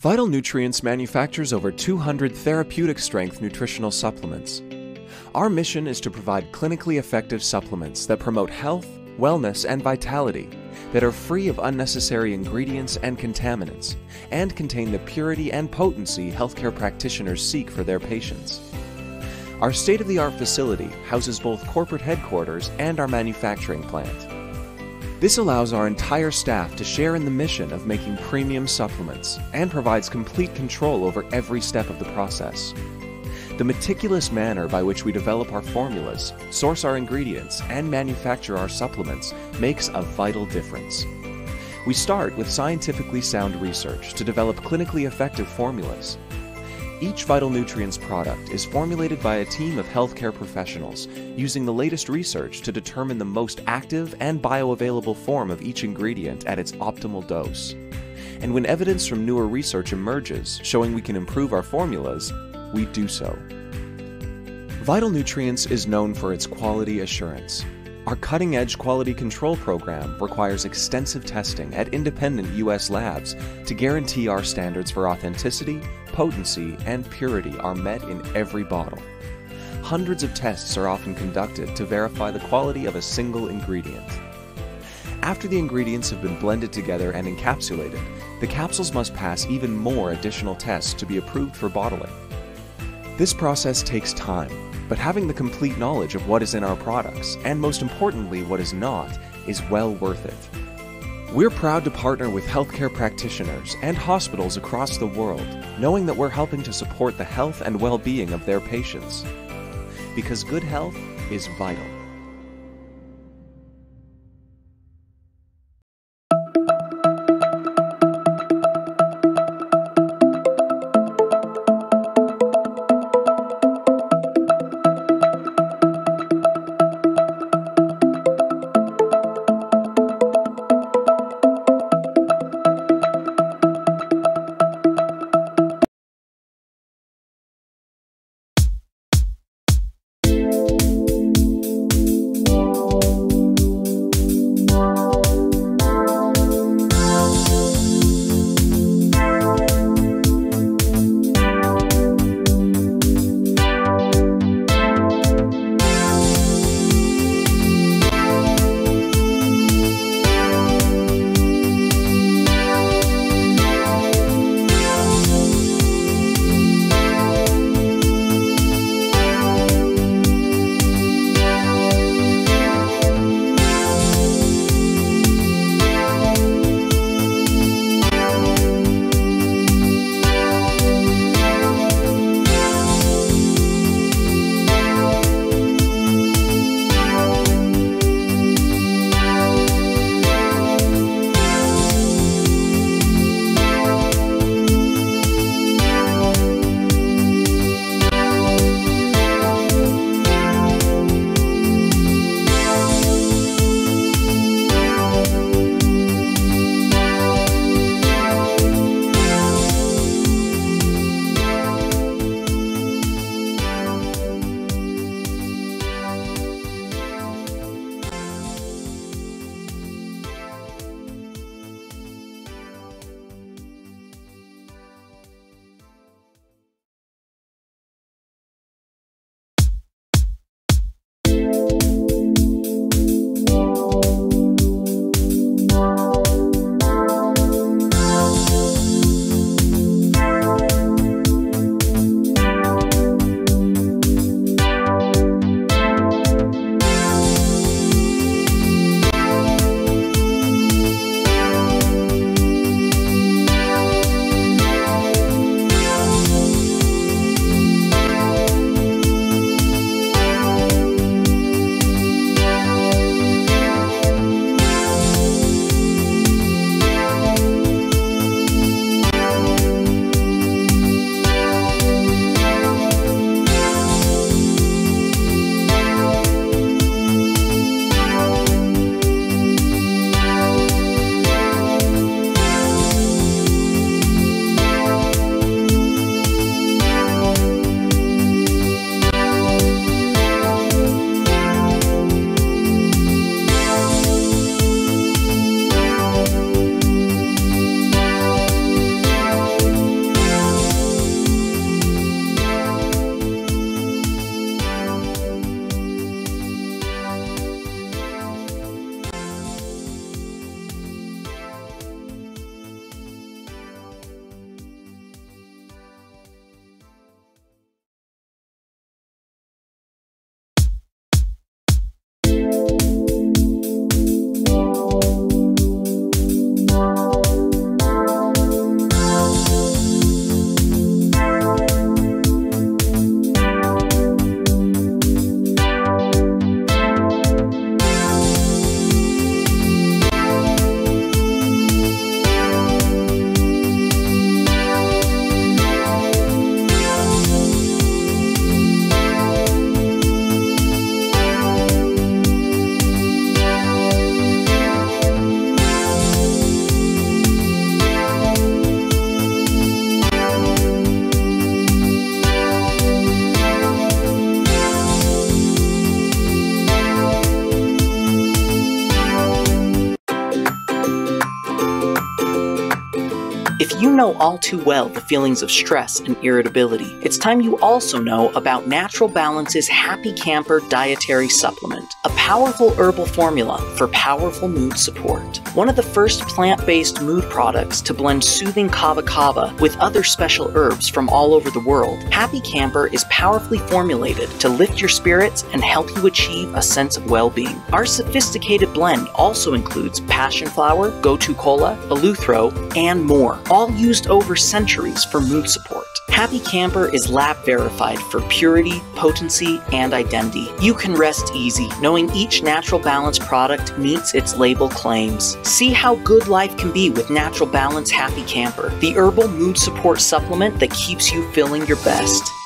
Vital Nutrients manufactures over 200 therapeutic strength nutritional supplements. Our mission is to provide clinically effective supplements that promote health, wellness, and vitality, that are free of unnecessary ingredients and contaminants, and contain the purity and potency healthcare practitioners seek for their patients. Our state of the art facility houses both corporate headquarters and our manufacturing plant. This allows our entire staff to share in the mission of making premium supplements and provides complete control over every step of the process. The meticulous manner by which we develop our formulas, source our ingredients, and manufacture our supplements makes a vital difference. We start with scientifically sound research to develop clinically effective formulas. Each Vital Nutrients product is formulated by a team of healthcare professionals using the latest research to determine the most active and bioavailable form of each ingredient at its optimal dose. And when evidence from newer research emerges showing we can improve our formulas, we do so. Vital Nutrients is known for its quality assurance. Our cutting edge quality control program requires extensive testing at independent U.S. labs to guarantee our standards for authenticity, potency, and purity are met in every bottle. Hundreds of tests are often conducted to verify the quality of a single ingredient. After the ingredients have been blended together and encapsulated, the capsules must pass even more additional tests to be approved for bottling. This process takes time, but having the complete knowledge of what is in our products, and most importantly, what is not, is well worth it. We're proud to partner with healthcare practitioners and hospitals across the world, knowing that we're helping to support the health and well being of their patients. Because good health is vital. If you know all too well the feelings of stress and irritability, it's time you also know about Natural Balance's Happy Camper Dietary Supplement, a powerful herbal formula for powerful mood support. One of the first plant based mood products to blend soothing kava kava with other special herbs from all over the world, Happy Camper is powerfully formulated to lift your spirits and help you achieve a sense of well being. Our sophisticated blend also includes passion flower, gotu kola, eleuthero, and more all used over centuries for mood support. Happy Camper is lab verified for purity, potency, and identity. You can rest easy knowing each Natural Balance product meets its label claims. See how good life can be with Natural Balance Happy Camper, the herbal mood support supplement that keeps you feeling your best.